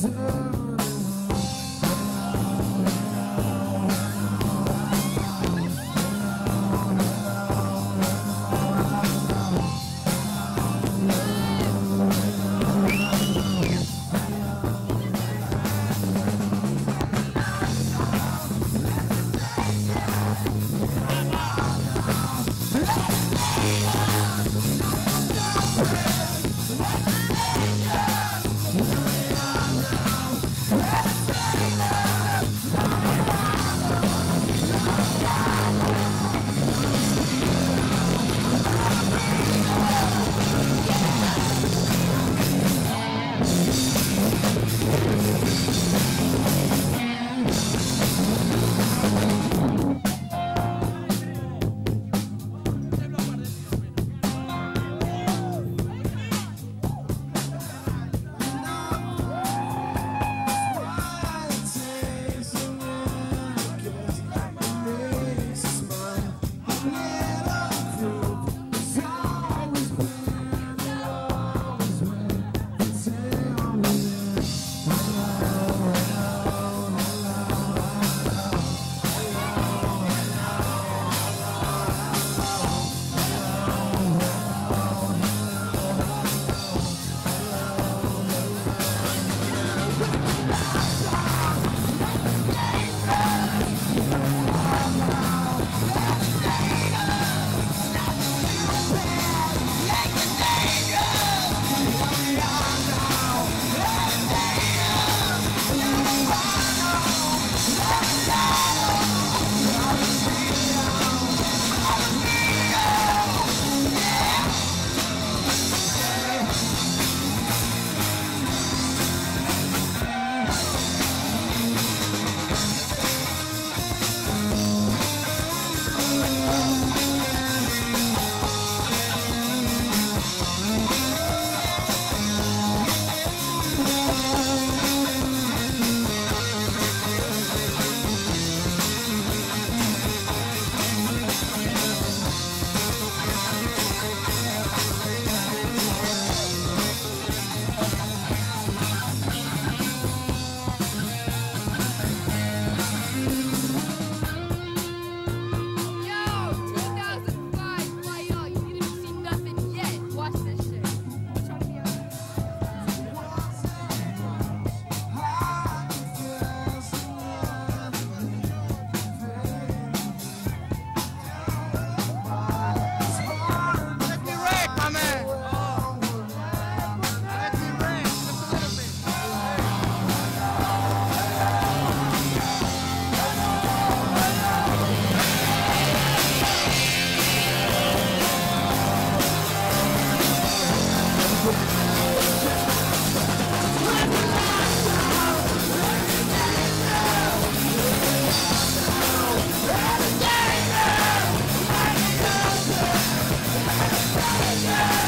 Yeah. Yeah!